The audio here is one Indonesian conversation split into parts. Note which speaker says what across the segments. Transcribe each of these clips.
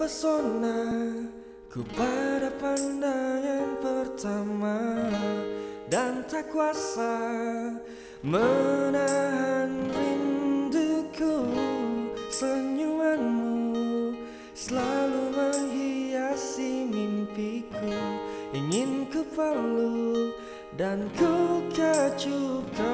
Speaker 1: terpesona ku pada pandangan pertama dan tak kuasa menahan rinduku senyumanmu selalu menghiasi mimpiku ingin ku peluk dan ku kacupkan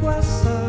Speaker 1: kuasa